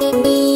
Bye.